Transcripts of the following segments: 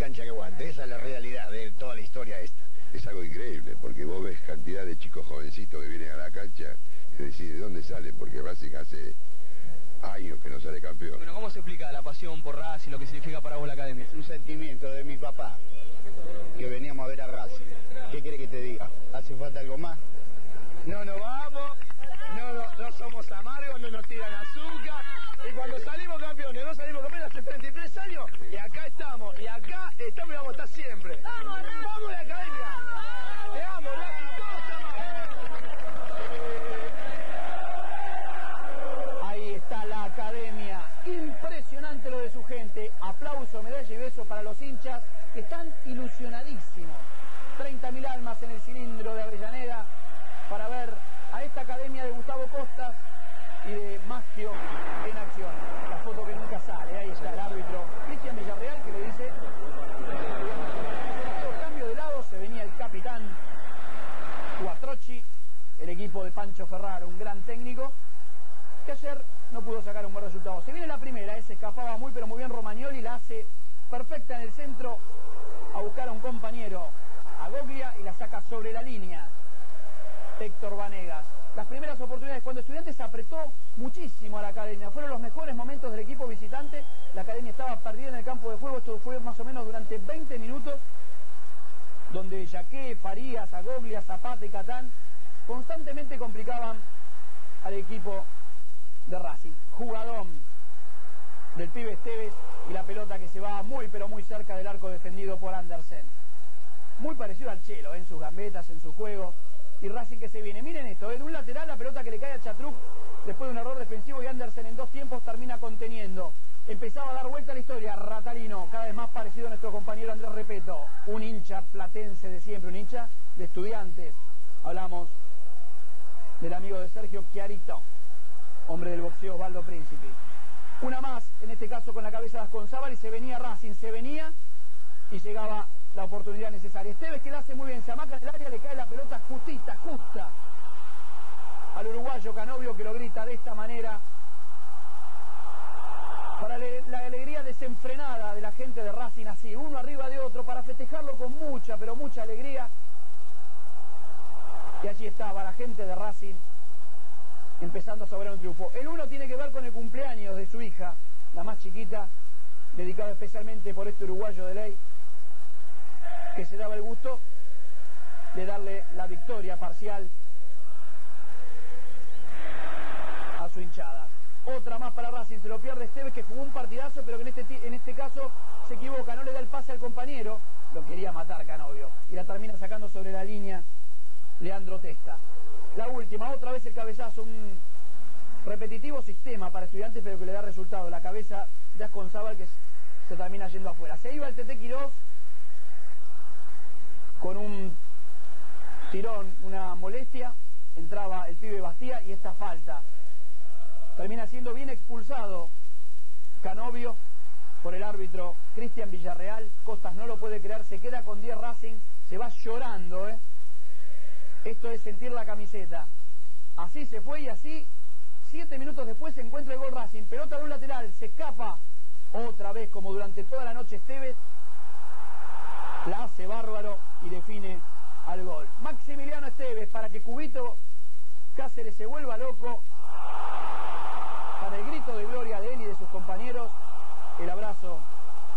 cancha que aguante. Esa es la realidad de toda la historia esta. Es algo increíble, porque vos ves cantidad de chicos jovencitos que vienen a la cancha y decís, ¿de dónde salen? Porque Racing hace años que no sale campeón. Bueno, ¿cómo se explica la pasión por Racing, lo que significa para vos la academia? Es un sentimiento de mi papá, que veníamos a ver a Racing. ¿Qué quiere que te diga? ¿Hace falta algo más? No nos vamos, no, no, no somos amargos, no nos tiran azúcar. Y cuando salimos campeones, no salimos campeones hace 33 años, y acá estamos, y acá estamos y vamos a estar siempre. ¡Vamos, ¡Vamos la academia! ¡Te amo, Racing! ¡Todos te amamos! Ahí está la academia. Impresionante lo de su gente. Aplauso, medalla y beso para los hinchas que están ilusionadísimos. 30.000 almas en el cilindro de Avellaneda para ver a esta academia de Gustavo Costas y de Maggio en acción. La foto que nunca sale. Ahí está el árbitro Cristian Villarreal que le dice... Cambio de lado, se venía el capitán Cuatrochi, el equipo de Pancho Ferraro, un gran técnico, que ayer no pudo sacar un buen resultado. Se viene la primera, se escapaba muy pero muy bien Romagnoli, la hace perfecta en el centro a buscar a un compañero, a Goglia, y la saca sobre la línea. Héctor Vanegas. Las primeras oportunidades, cuando Muchísimo a la academia, fueron los mejores momentos del equipo visitante. La academia estaba perdida en el campo de juego, esto fue más o menos durante 20 minutos, donde Yaqué, Farías, Agoglia, Zapata y Catán constantemente complicaban al equipo de Racing. Jugadón del pibe Esteves y la pelota que se va muy pero muy cerca del arco defendido por Andersen. Muy parecido al Chelo en sus gambetas, en su juego. Y Racing que se viene. Miren esto, en un lateral la pelota que le cae a Chatruc después de un error defensivo y Andersen en dos tiempos termina conteniendo. Empezaba a dar vuelta a la historia, Ratalino, cada vez más parecido a nuestro compañero Andrés Repeto, un hincha platense de siempre, un hincha de estudiantes. Hablamos del amigo de Sergio Chiarito, hombre del boxeo Osvaldo Príncipe. Una más, en este caso con la cabeza de Asconzábal y se venía Racing, se venía y llegaba la oportunidad necesaria. Esteves que la hace muy bien, se amaca en el área, le cae la pelota justita, justa al uruguayo Canovio que lo grita de esta manera para la alegría desenfrenada de la gente de Racing así, uno arriba de otro, para festejarlo con mucha, pero mucha alegría. Y allí estaba la gente de Racing empezando a sobrar un triunfo. El uno tiene que ver con el cumpleaños de su hija, la más chiquita, dedicado especialmente por este uruguayo de ley, se daba el gusto de darle la victoria parcial a su hinchada. Otra más para Racing, se lo pierde Esteves que jugó un partidazo, pero que en este, en este caso se equivoca, no le da el pase al compañero, lo quería matar Canovio, y la termina sacando sobre la línea Leandro Testa. La última, otra vez el cabezazo, un repetitivo sistema para estudiantes, pero que le da resultado. La cabeza de Asconzábal que se termina yendo afuera. Se iba el Tete Quirós con un tirón, una molestia, entraba el pibe Bastía y esta falta. Termina siendo bien expulsado Canovio por el árbitro Cristian Villarreal. Costas no lo puede creer, se queda con 10 Racing, se va llorando, ¿eh? Esto es sentir la camiseta. Así se fue y así, siete minutos después se encuentra el gol Racing. Pelota de un lateral, se escapa otra vez como durante toda la noche Esteves. La hace bárbaro y define al gol. Maximiliano Esteves para que Cubito Cáceres se vuelva loco. Para el grito de gloria de él y de sus compañeros. El abrazo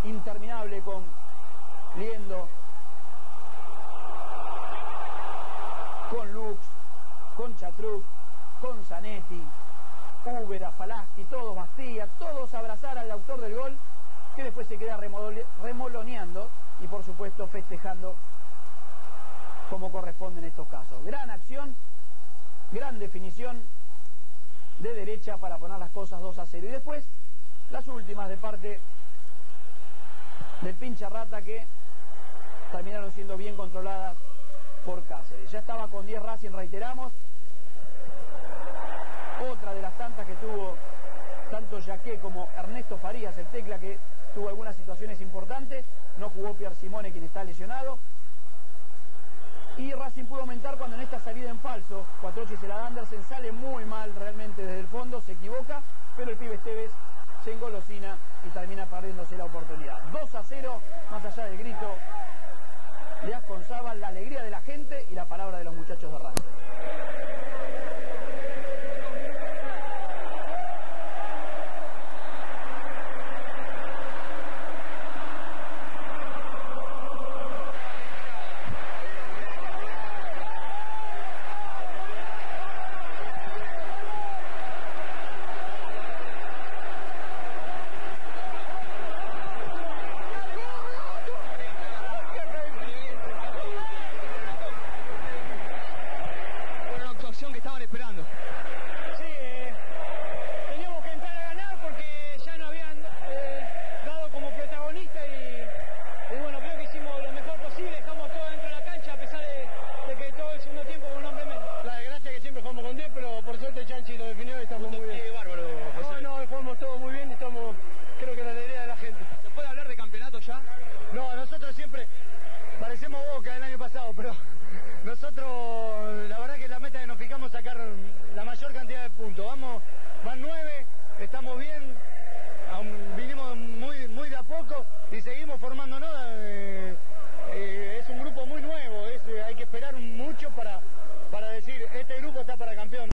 interminable con Liendo con Lux, con Chatruc, con Zanetti, Úbeda, Falaschi, todos Bastilla, todos abrazar al autor del gol, que después se queda remoloneando y por supuesto festejando como corresponde en estos casos. Gran acción, gran definición de derecha para poner las cosas 2 a 0. Y después las últimas de parte del pincha rata que terminaron siendo bien controladas por Cáceres. Ya estaba con 10 Racing, reiteramos. Otra de las tantas que tuvo tanto Jaqué como Ernesto Farías, el tecla que tuvo algunas situaciones importantes. No jugó Pierre Simone, quien está lesionado. Y Racing pudo aumentar cuando en esta salida en falso, Cuatrochi se la da Andersen, sale muy mal realmente desde el fondo, se equivoca, pero el pibe Esteves se engolosina y termina perdiéndose la oportunidad. 2 a 0, más allá del grito de Asconzaba, la alegría de la gente y la palabra de los muchachos de Racing. época del año pasado, pero nosotros, la verdad que la meta que nos fijamos es sacar la mayor cantidad de puntos. Vamos, van nueve, estamos bien, vinimos muy, muy de a poco y seguimos formándonos. Eh, eh, es un grupo muy nuevo, es, hay que esperar mucho para, para decir, este grupo está para campeón.